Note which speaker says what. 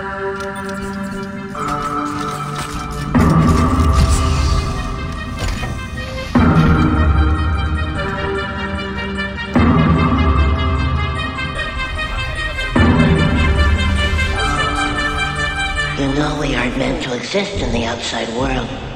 Speaker 1: You know we aren't meant to exist in the outside world.